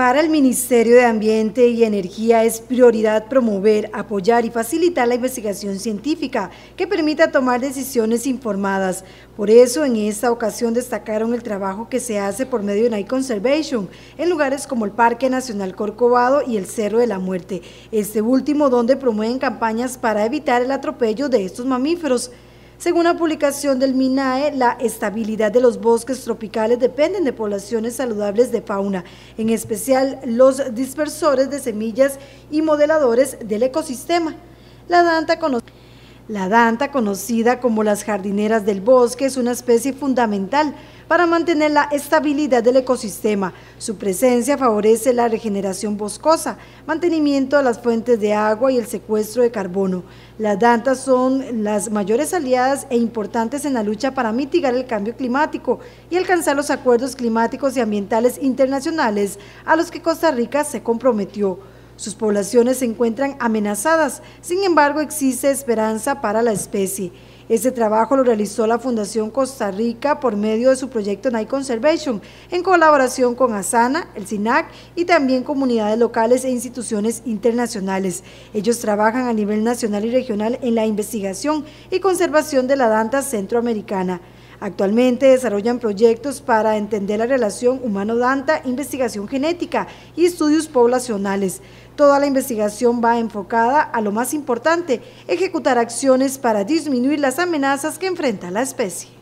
Para el Ministerio de Ambiente y Energía es prioridad promover, apoyar y facilitar la investigación científica que permita tomar decisiones informadas. Por eso, en esta ocasión destacaron el trabajo que se hace por medio de Night Conservation en lugares como el Parque Nacional Corcovado y el Cerro de la Muerte, este último donde promueven campañas para evitar el atropello de estos mamíferos. Según la publicación del MINAE, la estabilidad de los bosques tropicales dependen de poblaciones saludables de fauna, en especial los dispersores de semillas y modeladores del ecosistema. La danta la danta, conocida como las jardineras del bosque, es una especie fundamental para mantener la estabilidad del ecosistema. Su presencia favorece la regeneración boscosa, mantenimiento de las fuentes de agua y el secuestro de carbono. Las dantas son las mayores aliadas e importantes en la lucha para mitigar el cambio climático y alcanzar los acuerdos climáticos y ambientales internacionales a los que Costa Rica se comprometió. Sus poblaciones se encuentran amenazadas, sin embargo existe esperanza para la especie. Este trabajo lo realizó la Fundación Costa Rica por medio de su proyecto Night Conservation, en colaboración con Asana, el SINAC y también comunidades locales e instituciones internacionales. Ellos trabajan a nivel nacional y regional en la investigación y conservación de la danta centroamericana. Actualmente desarrollan proyectos para entender la relación humano-danta, investigación genética y estudios poblacionales. Toda la investigación va enfocada a lo más importante, ejecutar acciones para disminuir las amenazas que enfrenta la especie.